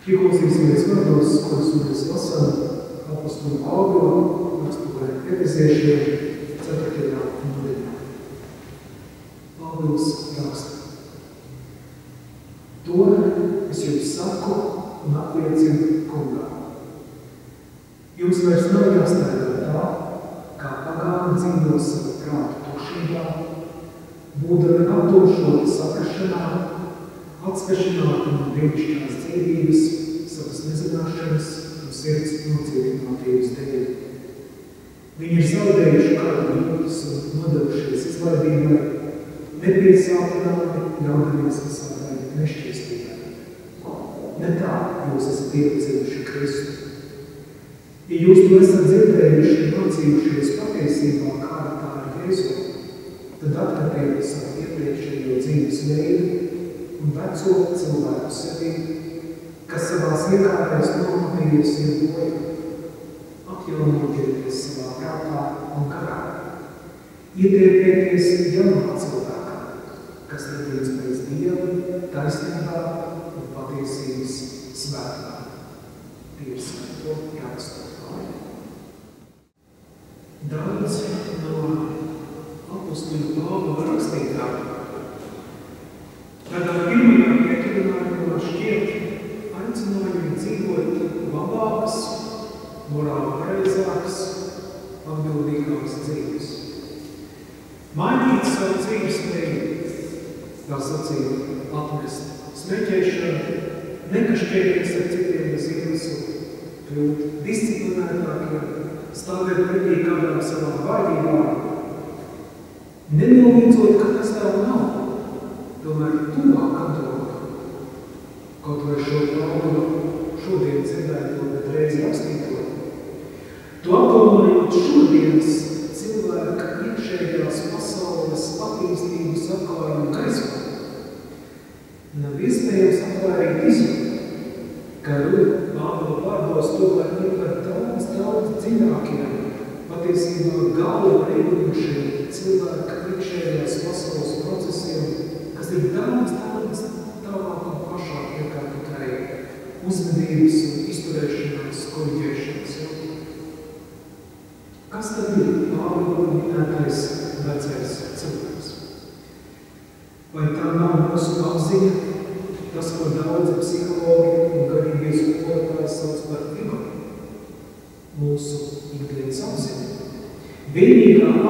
Ieklausīsimies vārdos, kurus mēs lasām apostolu Pāvila rakstuvē Efeziešiem 4. nodaļā. Pāvils raksta. To es jums saku un apliecinu kungā. Jums vairs nav jāstrādā tā, kā pagāni dzīvo savu prātu tukšībā, būdami apdošoti saprašanā, atskašināti no dievišķās dzīvības, savas nezināšanas un sirds nocietinātības dēļ. Viņi ir zaudējuši kādu jūtas un nodevušies izlaidībai, nepiesātināti, ļaudamies visā veida nešķīstībai. Ne tā jūs esat iepazinuši Kristu. Ja jūs to esat dzirdējuši un mācījušies patiesībā, kāda tā ir Jēzu, tad atkartiet savu iepriekšējo dzīves veidu un veco cilvēku sevī, kas savās iekārtēs nomatījies ir boja. Atjaunotieties savā prātā un karā. Ietiepieties jaunā cilvēkā, kas radīts pēc Dieva, taisnībā un patiesības svētā. Dievs svēto jāksto. Daudz no apustuļu Pāvila rakstītā tādā pirmajā atbildīgākas dzīves. Mainīt savu dzīves veidu, tā sacīt, atmest smēķēšanu, nekašķēties ar citiem bez iemeslu, kļūt disciplinētākiem, stāvēt pretī kādām savām vājībām, nenoliedzot, ka tas tā nav, tomēr tuvāk Високого рункизму. Нові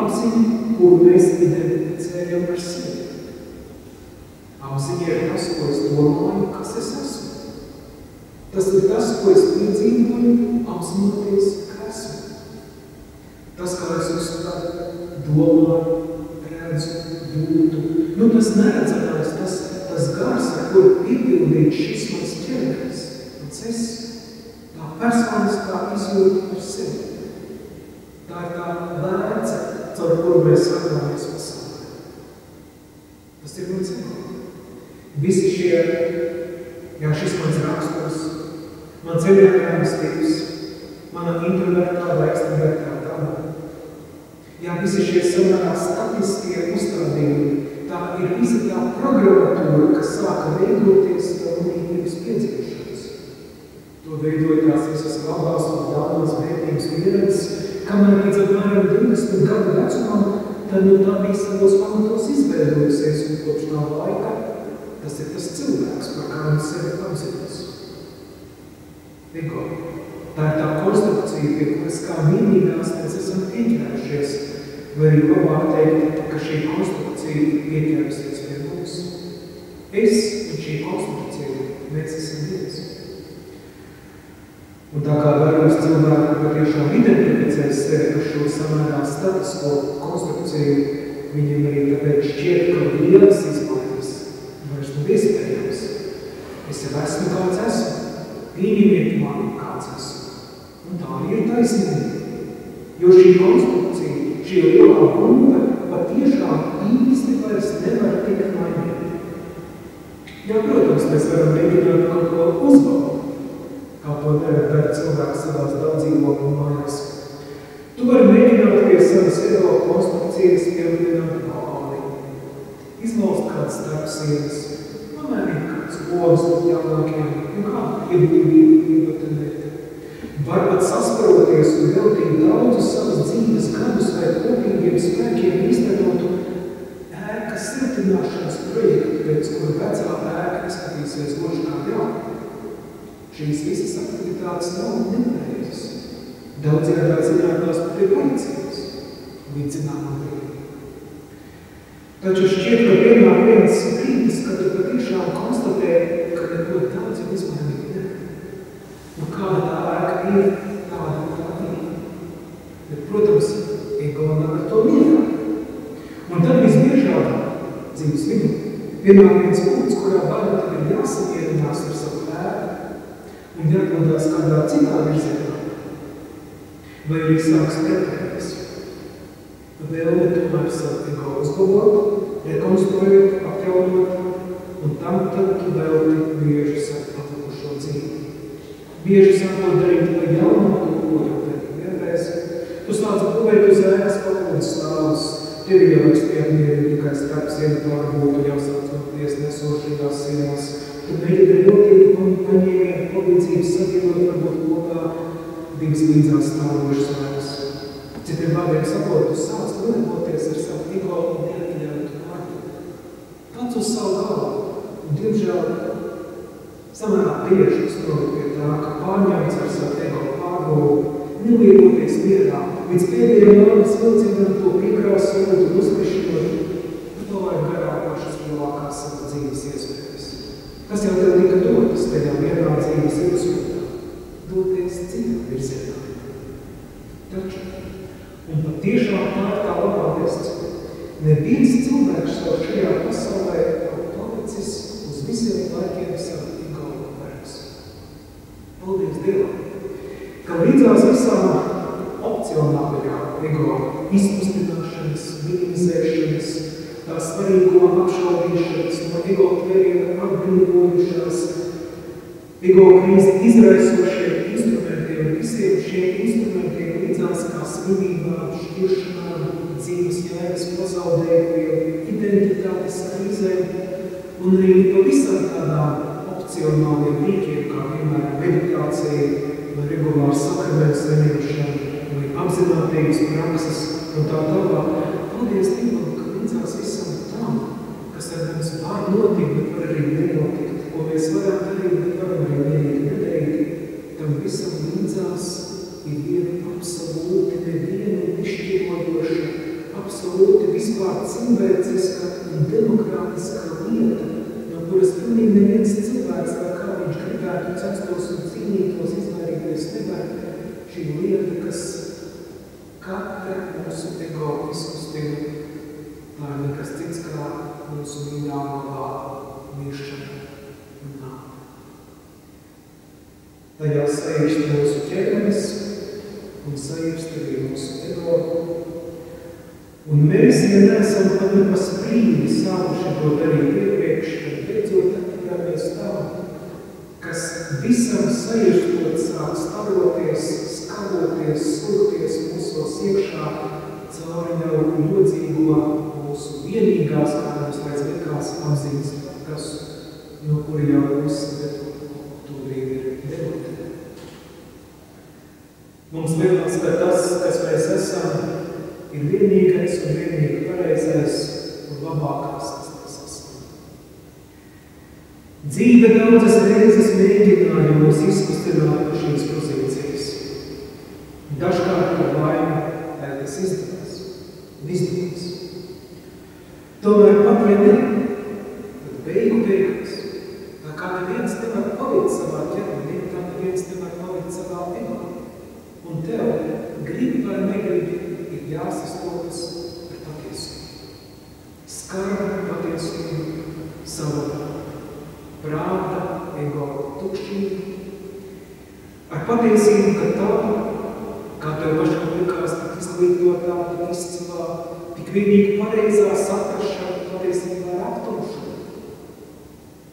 Apziņa, kuru mēs identificējam ar sevi. Apziņa ir tas, ko es domāju, kas es esmu. Tas ir tas, ko es piedzīvoju, apzinoties, ka esmu. Tas, kā es uzskatu, domāju, redzu, jūtu. Nu, tas neredzamais, tas, tas gars, ar kuru piepildīt šis mans ķermenis, mans es, tā personiskā izjūta par sevi. Tā ir tā lēca, caur kuru mēs skatāmies pasaulē. Tas ir mans ego. Visi šie, jā, šis mans raksturs, mans eļākājums tips, mana introvertā vai extrovertā daba. Jā, visi šie samērā statiskie uzstādījumi, tā ir visa tā programmatūra, kas sāka veidoties no unītības piedzīvošanas. To veidoja tās visas labās un ļaunās vērtības pieredzes, kamēr 20 gadu vecumam, tad nu tā bija savos pamatos izveidojusies, un kopš tā laika tas ir tas cilvēks, par kā mēs sevi apzinos. Ego. Tā ir tā konstrukcija, pie kuras kā mīnīgās mēs esam pieķērušies, vai arī labāk teikt, ka šī konstrukcija pieķērusies pie mums. Es un šī konstrukcija, mēs esam viens. Un tā kā vairums cilvēku patiešām identificēs sevi ar šo samērā statisko konstrukciju, viņiem arī tāpēc šķiet, ka lielas izmaiņas vairs nav iespējams. Es jau esmu kāds esmu, pieņemiet mani kāds esmu. Un tā ir taisnība. Jo šī konstrukcija, šī lielā bumba patiešām īsti vairs nevar tikt mainīt. Jā, protams, mēs varam mēģināt kaut ko uzbaut, kā to dara cilvēks savās daudzību mājās. Tu vari mēģināt pie savas ego konstrukcijas pievienot vāli, izlaust kāds starpsienas, pamēģināt kāds logs, ja cilvēkiem, nu kā, iebūtīt, varbūt sasparoties un veltīt daudzus savas dzīves gadus vai kopīgiem spēkiem īstenotu ēkas siltināšanas projektu, pēc kura vecā ēka izskatīsies gluži kā jauna. Šīs visas aktivitātes nav nepareizas. Daudzajā ziņā tās pat ir vajadzīgas līdz zināmam brīdim. Taču šķiet, ka pienāk viens brīdis, kad tu patiešām konstatē, ka neko daudz jau izmainīt nevar. Nu, kāda tā ēka ir, tāda tā ir. Bet, protams, ego nav ar to mierā. Un tad visbiežāk dzīves vidū pienāk viens punkts, kurā vairāk tad ir jāsamietinās ar savu ēku un jāatmodās kādā citā virzienā. Vai arī sāks pretējas vēlme tomēr savu ego uzlabot, rekonstruēt, atjaunot, un tam tad tu vēlti bieži sāk atlikušo dzīvi. Bieži sāk to darīt pa jaunu, to, ko jau darīt vienreiz. Tu sāc būvēt uz ēkas pakodas stāvus, piemēri tikai starp sienu pārbūtu jāsāc noties nesošajās sienās. Tu mēģini ļoti paņēmienu palīdzības savienot varbūt kopā divas līdzās stāvošas ēkas. Citiem vārdiem sakot, tu sāc nodarboties ar savu ego un neatļautu vārdu. Pats uz savu galvu. Un, diemžēl, samērā bieži es pie tā, ka pārņemts ar savu ego pārbūvu, neliekoties mierā, līdz pēdējiem nāmas vilcienam to piekrāsot un uzkrišot, tu to vajag garāk pašas lielākās savu dzīves iespējas. Kas jau tev tika dotas tajā vienā dzīves ilgsmūtā? Doties citā virzienā. Taču Un patiešām tā ir tā labā vēsts. Neviens cilvēks jau šajā pasaulē nav palicis uz visiem laikiem savu ego vairs. Paldies Dievam, ka līdzās visām opcionālajām ego izpustināšanas, minimizēšanas, tā svarīgo apšaubīšanas, no ego tvēriena atbrīvojušās, ego krīzi izraisošiem instrumentiem, visiem šiem instrumentiem līdzās kā slimībām, šķiršanām, dzīves jēgas pazaudējumiem, identitātes krīzēm un arī pavisam tādām opcionāliem rīkiem, kā piemēram meditācija vai regulāra sakraments saņemšana vai apzinātības prakses un tā tālāk. Paldies Dievam, ka līdzās visam tam, kas ar mums var notikt, bet var arī nenotikt, ko mēs varam darīt, bet varam arī vienīgi nedarīt, tam visam līdzās ir viena absolūti nevienu nešķirojoša, absolūti vispār cilvēciska un demokrātiska lieta, kuras pilnīgi neviens cilvēks, vai kā viņš gribētu censtos un cīnītos, izvairīties nevar, šī lieta, kas katra mūsu ego izkustina, tā ir nekas cits kā mūsu mīļā malā miršana un nāve. Tajā sēžt mūsu ķermenis, un sajust arī mūsu ego. Un mēs, ja neesam pat ne pa sprīdi sākuši to darīt iepriekš, tad beidzot attikāmies tam, kas visam sajustot sāk staroties, skaloties, sūties mūsos iekšā cauri jau ļodzīgo mūsu vienīgās, kā mums reiz likās, apziņas kas, no kuri jau to brīdi ir debatē. Mums liekas, ka tas, kas mēs esam, ir vienīgais un vienīgi pareizais un labākās, kas mēs esam. Dzīve daudzas reizes mēģināja mūs izkustināt no šīs pozīcijas. Dažkārt par laimi tas izdevās un izdevās. Tomēr pat vai ne, tad beigu beigās, tā kā neviens nevar palikt savā ķermenī, tā neviens nevar palikt savā ego. Un tev, gribi vai negribi, ir jāsastopas ar patiesību. Skarba patiesību, savu prāta, ego tukšķību. Ar patiesību, ka tā, kā tev pašam likās, tik izglītotā, tik izcilā, tik vienīgi pareizā saprašana patiesībā ir aptumšana.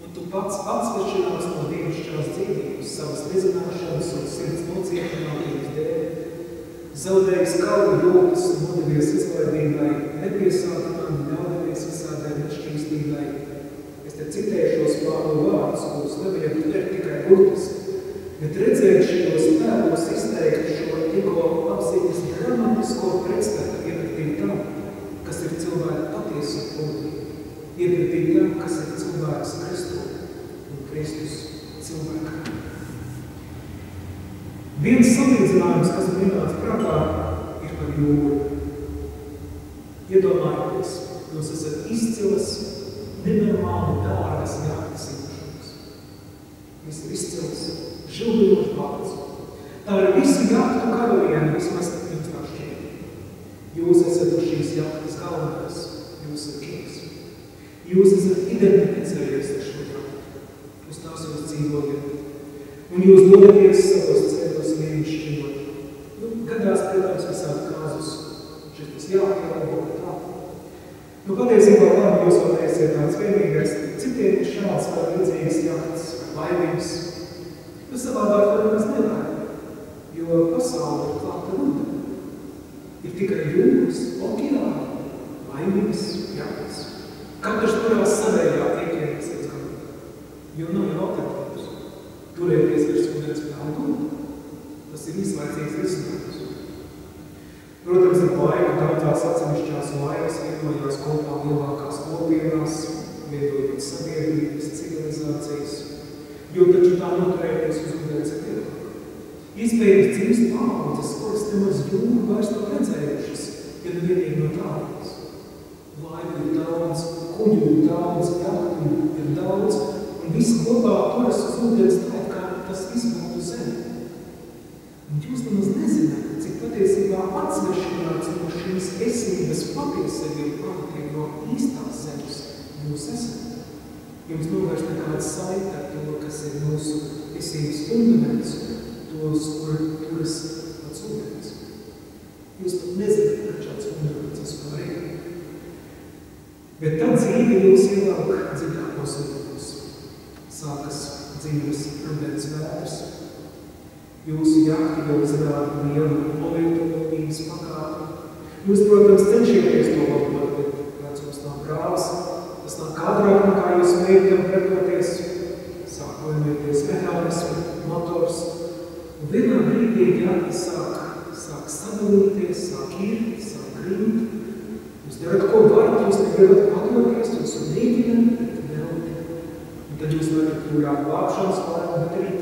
Un tu pats atsvešinās no dievišķās dzīvības, savas nezināšanas un sirds nocietinātības dēļ, zaudējis kalnu jūtas un nodevies izlaidībai, nepiesātinām, ļaudamies visādai nešķīstībai, Es te citēju šos Pāvila vārdus, kurus nevaram teikt tikai burtiski, bet redzēt šajos tēlos izteikt šo ego apziņas dramatisko pretstatu iepratīt tam, kas ir cilvēka patiesa būtība, iepratīt tam, kas ir cilvēks Kristu un Kristus cilvēkā. Viens salīdzinājums, kas ir minēts prātā, ir par jūru. Iedomājieties, jūs esat izcils, nenormāli dārgas jahtas īpašums. Viss ir izcils, žilbinoši vārds. Tā ir visu jahtu karaliene, vismaz jums tā šķiet. Jūs esat šīs jahtas galvenais, jūs esat kings. Jūs esat identificējies ar šo jahtu, uz tās jūs dzīvojat. Un jūs dodaties savos ceļos vienšķinot. Nu, gadās, protams, visādi kāzus. Šis tas jāpielabo tā. Nu, patiesībā labi jūs vēl neesiet tāds vienīgais. Citiem ir šāds vai līdzīgas jahtas vai laivības. Nu, savādāk, protams, nevair. Jo pasaule ir klāta ūdeni. Ir tikai jūras, okeāni, laimības jahtas. Katrs turās savējā iekieties līdz galam. Jo nav jau alternatīvas. Turēties virs ūdens peldu. Tas ir izlaicīgs risinājums. Protams, ar laiku daudzās atsevišķās laivas veidojās kopā lielākās kopienās, veidojot sabiedrības, civilizācijas, jo taču tā noturēties uz ūdens ir vieglāk. Iespējams cīst paudzes, kuras nemaz jūru vairs nav redzējušas, ja nu vienīgi no tādas. Laivu ir daudz, kuģu ir daudz, jahtu ir daudz, un viss kopā turas uz ūdens tā, kā tas viss būtu zemi. Un jūs nemaz nezināt, cik patiesībā atsvešināts no šīs esības patiesība pamatīgi no īstās zemes jūs esat. Jums nav vairs nekāds saita ar to, kas ir mūsu esības fundaments, tos, kur turas pats ūdens. Jūs pat nezināt, ka šāds fundaments vispār ir. Bet tad dzīve jūs ievelk dziļākos ūdenos. Sākas dzīves rudens vētras. Jūsu jahti jau izrāda lielu olīvas pakāpi. Jūs, protams, cenšieties to labot, bet vecums nav prāvs. Tas nav kādrāk, nekā jūs mēģinām pretoties. Sāk vainoties mehānismu, motors. Un vienā brīdī jahti sāk, sāk sadalīties, sāk irt, sāk grimt. Jūs darat, ko varat, jūs negribat padoties, jūs mēģināt, bet nevarat. Un tad jūs varat jūrā glābšanas laivu, bet arī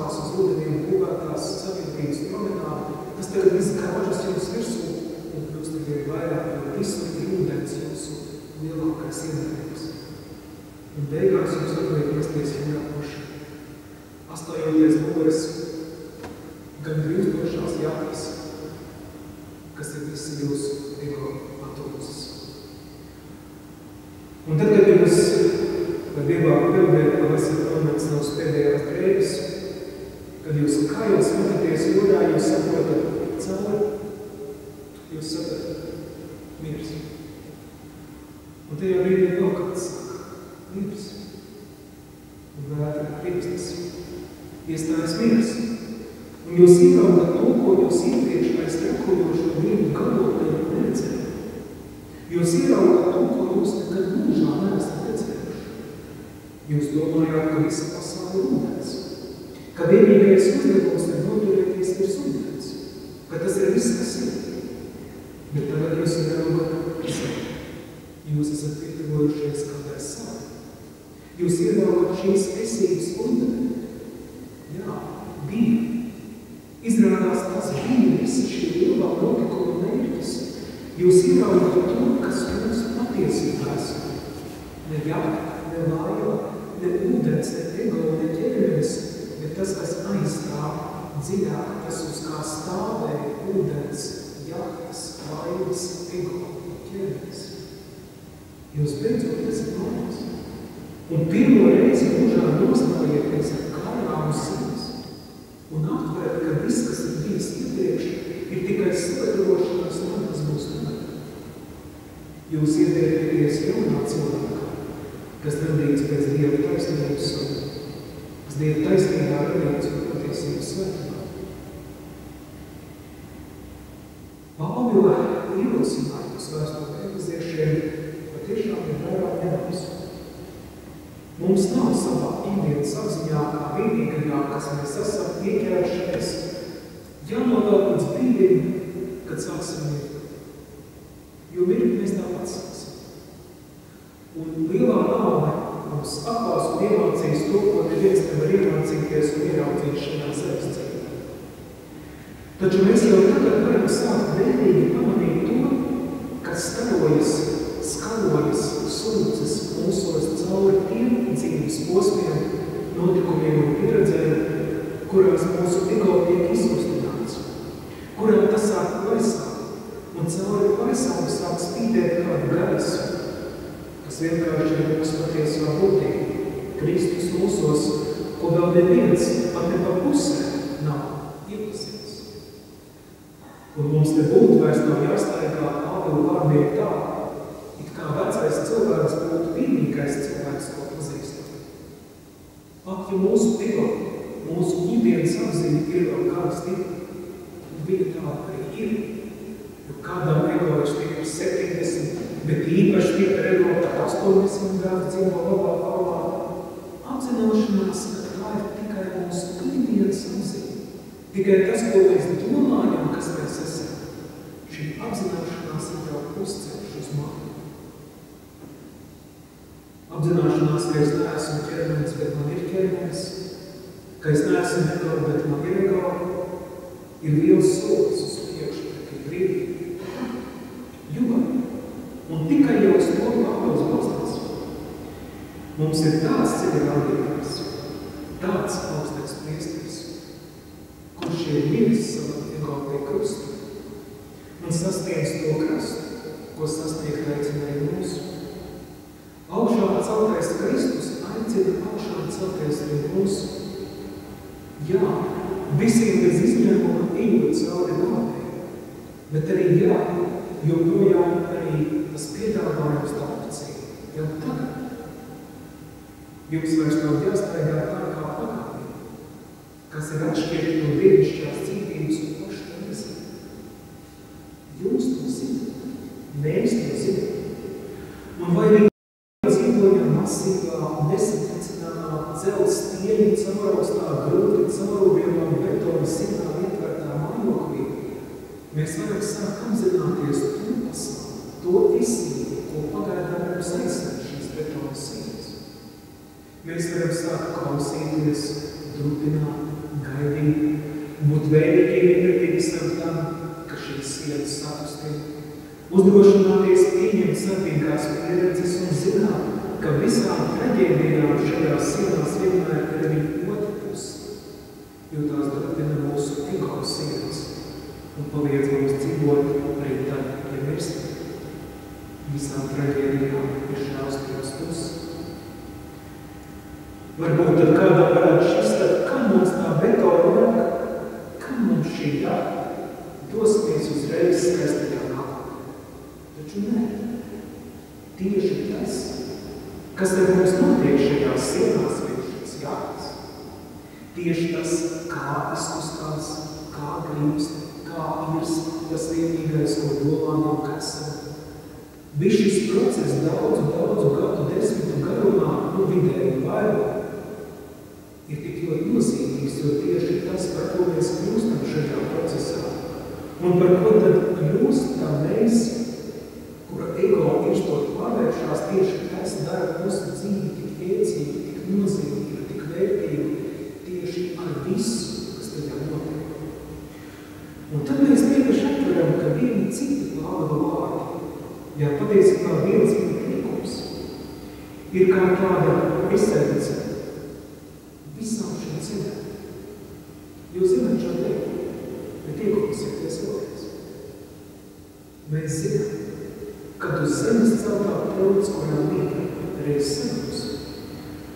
smokās uz ūdeniem būvētās sabiedrības promenādu, tas tagad viss gāžas jums virsū un kļūst tikai vairāk, jo visur ir ūdens jūsu lielākais ienaidnieks. Un beigās jūs varētu mesties jūrā paši. Astājoties mūres gan grīzdošās jahtas, kas ir visi jūsu ego atūzes. Un tad, kad jūs par dievāku pildēt, ka esat nonāks nav spēdējās drēbes, kad jūs kā jūs skatāties jūrā, jūs saprotat cauri, jūs saprotat mirs. Un tajā brīdī vēl kāds saka, mirs. Un vētra kristas. Iestājas mirs. Un jūs ieraugat to, ko jūs iepriekš aiz tekojošo brīdi galvotājiem neredzējāt. Jūs ieraugat to, ko jūs nekad mūžā neesat redzējuši. Jūs domājāt, ka visa pasaule ūdens. Ka vienīgais uzdevums ir noturēties virs ūdens. Ka tas ir viss, kas ir. Bet tagad jūs ieraugat zemi. Jūs esat pietuvojušies kādai savu. Jūs ieraugat šīs esības ūdeni. Jā, bija. Izrādās tas bija visa šī lielā notikuma mērķis. Jūs ieraugat to, kas jūs patiesībā esat. Ne jahta, ne laiva, ne ūdens, ne ego, ne ķermenis, bet tas, kas aizstāv dziļāk, tas uz kā stāvēja ūdens, jahtas, laivas, ego ķermenis. Jūs beidzot esat mājās. Un pirmo reizi mūžā nostājieties ar kājām uz zemes un aptvērt, ka viss, kas ir bijis iepriekš, ir tikai sagatavošanās tagad. Jūs iedēties jaunā cilvēkā, kas radīts pēc Dieva taisnības savu. kas Dieva taisnībā radīts un patiesības svētumā. Pāvila ierosinājums vēstule efeziešiem patiešām ir vairāk nebūs. Mums nav savā ikdienas apziņā kā vienīgajā, kas mēs esam ieķēršies, jānovēl līdz brīdim, kad sāksim mirt. Jo mirkt mēs tāpat sāksim. Un lielā nauda mums atklās un iemācīs to, ko neviens nevar iemācīties un ieraudzīt šajā dzīvē. Taču mēs jau tagad varam sākt vērtīgi pamanīt to, kas starojas, skarojas, sūdzes mūsos cauri tiem dzīves posmiem, notikumiem un pieredzēm, kurās mūsu ego tiek izkustināts, kurām tas sāk vaisāt un cauri pasauli sāk spīdēt kādu gaisu, kas vienkārši ir mūsu patiesā būtība. Kristus mūsos, ko vēl neviens pat ne pa pusē nav iepazīts. Un mums te būtu vairs nav jāstaigā Pāvilu vārdiem tā, it kā vecais cilvēks būtu vienīgais cilvēks, ko pazīstam. Ak, ja mūsu ego, mūsu ģimienes apziņa ir vēl kāda stipra, un viņa tāda arī ir, Kādam ego ir stipri 70, bet īpaši stipri ego pat 80 gadu dzīvo labā formā. Apzināšanās, ka tā ir tikai mūsu ikdienas apziņa. Tikai tas, ko mēs domājam, kas mēs esam. Šī apzināšanās ir jau uzceļš uz mani. Apzināšanās, ka es neesmu ķermenis, bet man ir ķermenis, ka es neesmu ego, bet man ir ego, ir liels solis uz priekšu, tikai brīdī. Jo, un tikai jau uz to Pāvils balstās. Mums ir tāds ceļa rādītājs, tāds augstais priesteris, kurš ir miris savā ego pie krusta un sasniedz to krastu, ko sasniegt aicināja mūsu. Augšā celtais Kristus aicina augšā celtais arī mūsu. Jā, visiem bez izņēmuma ejot cauri nāvei, bet arī jā, joprojām arī tas piedāvājums opcija. Jau tagad jums vairs nav jāstaigā tā kā pagātnē, kas ir atšķirīgi no dievišķās dzīvības un pašu to nezināt. Jūs to zināt, mēs to zināt. Un vai arī dzīvojam masīvā, nesatricināmā dzelzs stieņu cauraustā, grūti caurūviemā betona simtā ietvertā mājoklī, mēs varam sākt apzināties to pasauli, to visību, ko pagaidām mums aizsver šīs betona sienas. Mēs varam sākt klausīties, turpināt, gaidīt, būt veidīgi iepratīgi sev tam, ka šīs sienas sapustīja, uzdrošināties pieņemt sapīgās pieredzes un zināt, ka visām traģēdijām šajās sienās vienmēr ir arī otra puse, jo tās turpina mūsu ego sienas un paliec mums dzīvot arī tad, ja mirstam. Visām traģēdijām ir šausmīgas puses. Varbūt tad kādam varētu šis, tad kam mums tā betona nāk? Kam mums šī dara? Dosimies uzreiz skaistajā nākotnē. Taču nē. Tieši tas, kas te mums notiek šajās sienās virs jākas. Tieši tas, kā izkustās, kā grīmst, kā ir tas vienīgais, ko domājam, ka esam. Bija šis process daudzu, daudzu gadu desmitu garumā, nu vidēji vairāk, ir tik ļoti nozīmīgs, jo tieši tas, par ko mēs kļūstam šajā procesā, un par ko tad kļūst tā mēs, kura ego ištot pārvēršās, tieši tas dara mūsu dzīvi tik iecīgi, tik nozīmīgi, tik vērtīgi, tieši ar visu, kas tajā notiek. Un tad mēs tieši atveram, ka vieni citi Pāvila vārdi, jā, patiesībā viens viņa likums, ir kā tāda izsēdece visām šiem ceļām. Jūs zināt šo teikumu, bet ieklausieties vēlreiz. Mēs zinām, kad uz zemes celtā trauc, kurā mīta reiz senus,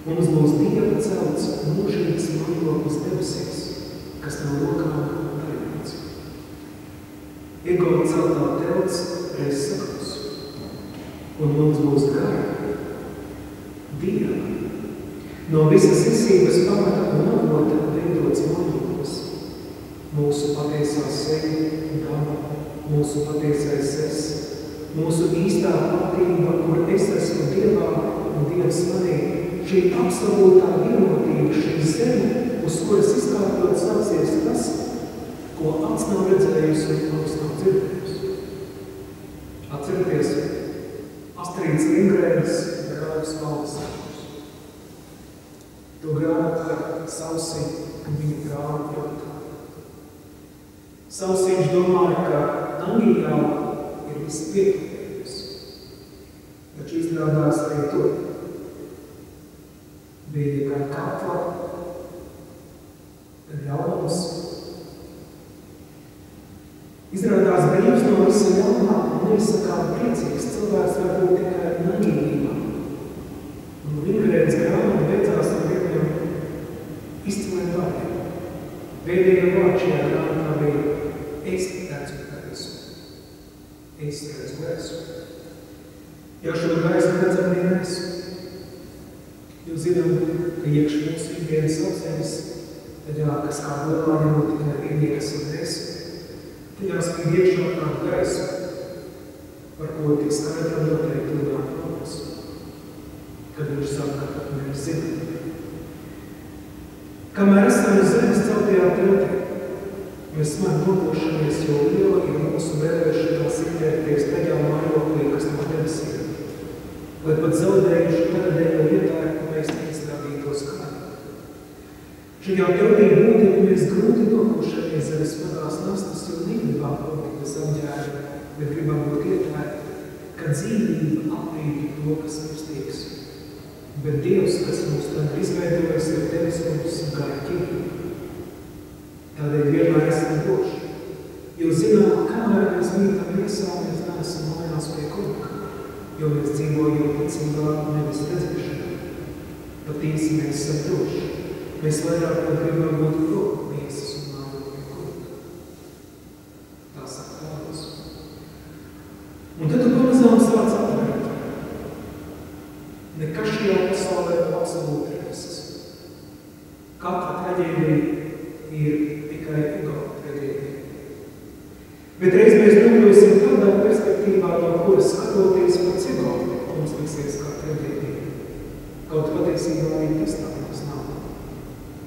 mums būs Dieva celts mūžīgs mājoklis debesīs, kas nav rokām darīts. Ego celtā telts reiz senus, un mums būs gara Dieva, No visas esības pamata un avota veidots mājonis. Mūsu patiesā seja, daba, mūsu patiesais es, mūsu īstā patība, kur es esmu Dievā un Dievs manī, šī absolūtā vienotība, šī zeme, uz kuras izkārtot sāksies tas, ko acs nav redzējusi un acs nav dzirdējusi. Atcerieties, Astrīds Lindgrēns grāvis valsts. To grāmatu ar sausi un viņa grāmatu jautā. Sausiņš domāja, ka Anglijā ir viss pietuvējums. Taču izrādās arī tur. Bija gan katla, gan ļaunums. Izrādās brīvs no visa ļaunā un neizsakām priecīgs cilvēks var būt tikai naīvībā. Un Vingrēns grāmata beidzās ar vieniem izciliem vārdiem. Pēdējā vārds šajā grāmatā bija es redzu gaisu. Es redzu gaisu. Ja šo gaisu redzam vien mēs, jo zinām, ka iekš mūsu ikdienas apziņas, tad jā, kas kā domā, jau tikai vienīgas un mēs, tad jāspīd iekšā kādu gaisu, par ko tik skaidram noteikti runāt Pāvils, kad viņš saka, ka mēs zinām. Kamēr esam uz zemes celtajā teltī, mēs smagi nokošamies, jo liela ir mūsu vēlēšanās ietērties tajā mājoklī, kas no debesīm, lai pat zaudējuši tagadējo ietērku mēs neizrādītos kādā. Šajā teltī būtībā mēs grūti nokošamies zem smagās nastas, jo negribam palikt bez apģēra, bet gribam būt ietērti, ka dzīvība apvīdi to, kas mirstīgs. Bet Dievs, kas mums tad izveidojis, ir tevis mums ķīri. Tādēļ vienmēr esam droši. Jo zinām, kamēr mēs mītam miesā, mēs neesam mājās pie kunga, jo mēs dzīvojam ticībā, nevis redzēšanā. Patiesi mēs esam droši. Mēs vairāk pat gribam būt prom miesas un mājot pie kunga. Tā saka Pāvils. Un tad tu pamazām sāc atvērt. Nekas šajā pasaulē nav absolūti reses. Katra traģēdija ir tikai ego traģēdija. Bet reiz mēs domāsim tādā perspektīvā, no kuras skatoties pats ego, mums liksies kā traģēdija. Kaut patiesībā arī tas tā mums nav.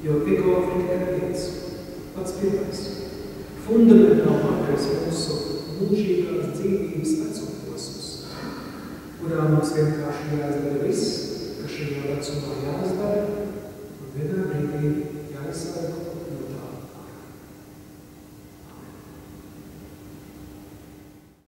Jo ego ir tikai viens, pats pirmais. Fundamentālākais mūsu mūžīgās dzīvības vecumposms, kurā mums vienkārši